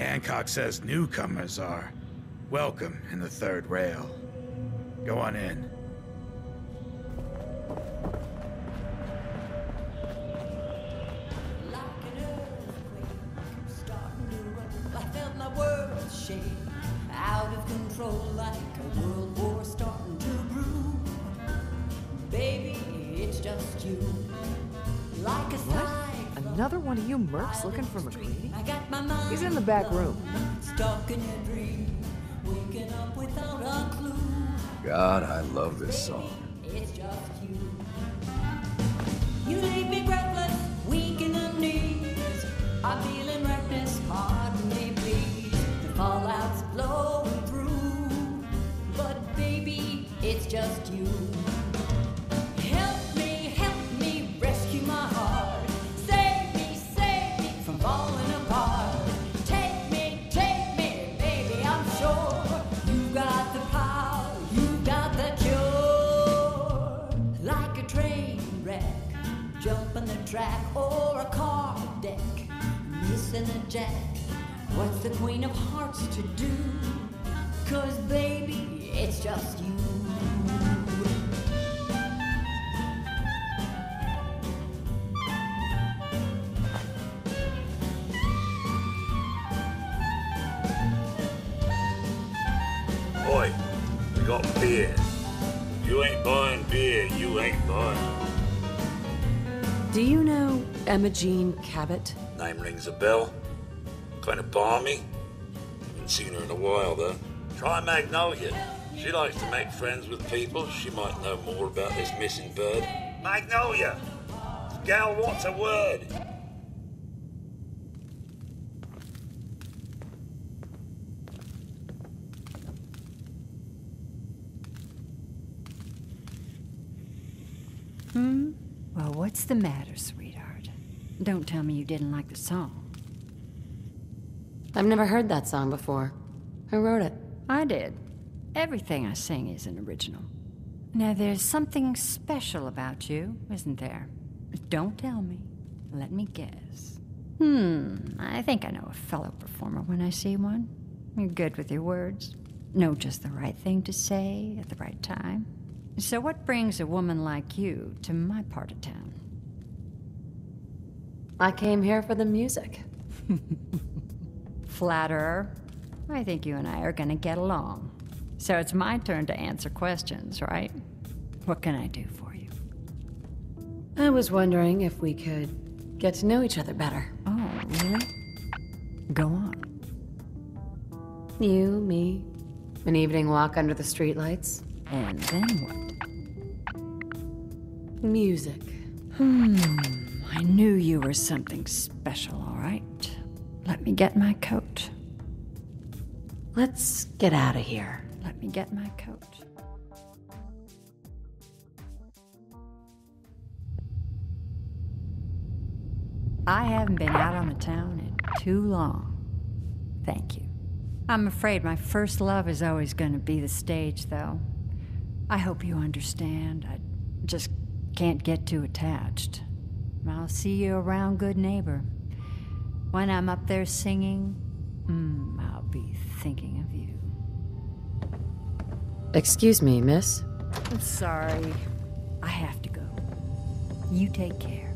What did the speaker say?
Hancock says newcomers are welcome in the third rail. Go on in. Like out of control, like a world war Another one of you mercs looking for MacCready? I got my mind He's in the back room. stuck in a dream, waking up without a clue. God, I love this song. Jumping the track or a car deck, missing a jack. What's the Queen of Hearts to do? Cause baby, it's just you. Boy, we got beer. You ain't buying beer, you ain't buying. Do you know Emogene Cabot? Name rings a bell. Kind of balmy. Haven't seen her in a while, though. Try Magnolia. She likes to make friends with people. She might know more about this missing bird. Magnolia! Gal, what's a word? Hmm? Well, what's the matter, sweetheart? Don't tell me you didn't like the song. I've never heard that song before. Who wrote it? I did. Everything I sing is an original. Now, there's something special about you, isn't there? Don't tell me. Let me guess. Hmm, I think I know a fellow performer when I see one. You're good with your words. Know just the right thing to say at the right time. So, what brings a woman like you to my part of town? I came here for the music. Flatterer. I think you and I are gonna get along. So it's my turn to answer questions, right? What can I do for you? I was wondering if we could get to know each other better. Oh, really? Go on. You, me, an evening walk under the streetlights, And then what? Music. Hmm, I knew you were something special, all right? Let me get my coat. Let's get out of here. Let me get my coat. I haven't been out on the town in too long. Thank you. I'm afraid my first love is always going to be the stage, though. I hope you understand. I just can't get too attached. I'll see you around, good neighbor. When I'm up there singing, mm, I'll be thinking of you. Excuse me, miss. I'm sorry. I have to go. You take care.